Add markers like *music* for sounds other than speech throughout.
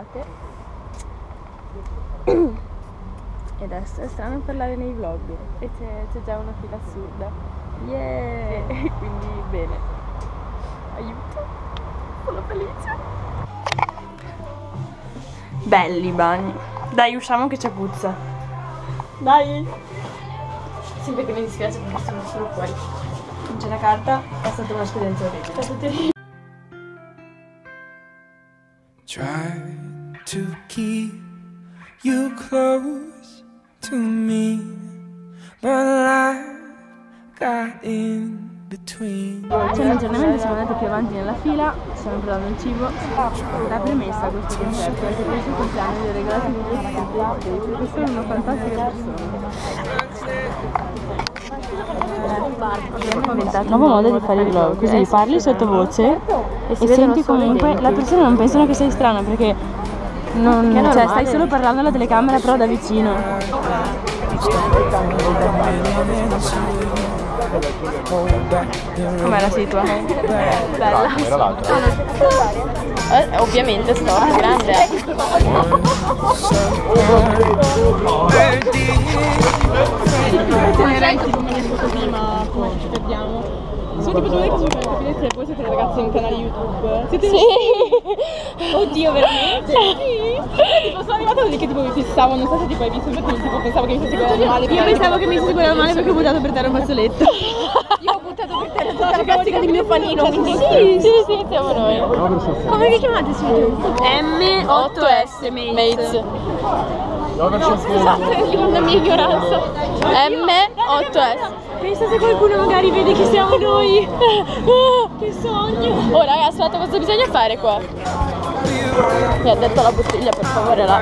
scusate. E adesso è strano parlare nei vlog e c'è, c'è già una fila assurda. Yeah! *laughs* Quindi bene. Aiuto! Sono felice! Belli i bagni. Dai, usciamo che c'è puzza. Dai! Sempre che mi dispiace perché sono solo fuori. Non c'è la carta, è stata un'esperienza orribile. Try to keep you close to me, but life got in between. C'è un aggiornamento, siamo andati più avanti nella fila, stiamo provando il cibo. La premessa a questo concerto è che il suo compleanno gli ho regalato un biglietto perché sono una fantastica persona. Nuovo modo di fare i vlog, così parli sottovoce e, senti comunque, le persone non pensano che sei strana perché non, cioè, stai solo parlando alla telecamera però da vicino. Com'è la situa? Bella. Era l'altra. Eh, ovviamente sto grande. ci perdiamo. Sono tipo due che sono se voi siete ragazzi in canale YouTube. Siete sì. Oddio, veramente? Sì. tipo sono arrivata lì che tipo mi fissavo, non so se tipo hai visto, infatti tipo pensavo che mi stessi guardando male. Io pensavo che mi stessi guardando male perché ho buttato per terra un fazzoletto. *laughs* Io ho buttato per terra tutta la plastica del mio panino. Sì, sì, sì, siamo noi. Come vi chiamate su YouTube? M8S Mates. No, scusate la mia ignoranza. M8S. Pensa se qualcuno magari vede che siamo noi. *laughs* che sogno. Oh raga, aspetta, cosa bisogna fare qua? Mi ha detto la bottiglia, per favore, là.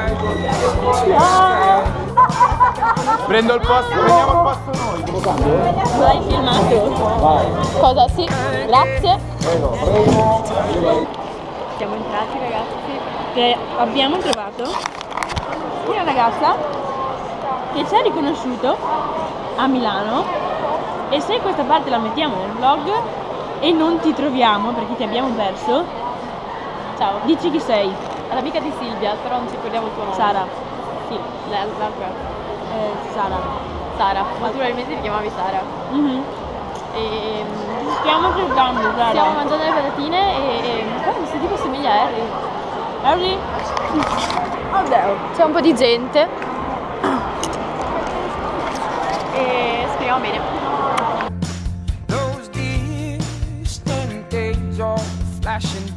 Prendo il posto, prendiamo il posto noi. Cambio? L'hai filmato? Vai. Cosa? Sì, grazie. Prego, prego. Siamo entrati ragazzi e abbiamo trovato una ragazza che ci ha riconosciuto a Milano e se questa parte la mettiamo nel vlog e non ti troviamo perché ti abbiamo perso, ciao, dici chi sei. L'amica di Silvia, però non ci ricordiamo il tuo nome. Sara. Sì, l'altra. Eh, Sara. Sara, naturalmente ti chiamavi Sara. Mhm. E Ci stiamo cercando, Sara. stiamo mangiando le patatine e, e guarda, questo tipo somiglia a Harry. Harry? Oddio. C'è un po' di gente. *coughs* E speriamo bene.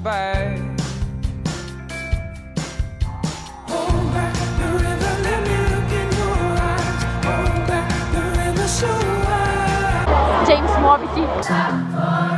Flashing. Hold back the river, let me look in your eyes. Hold back the river so wide. James, muoviti.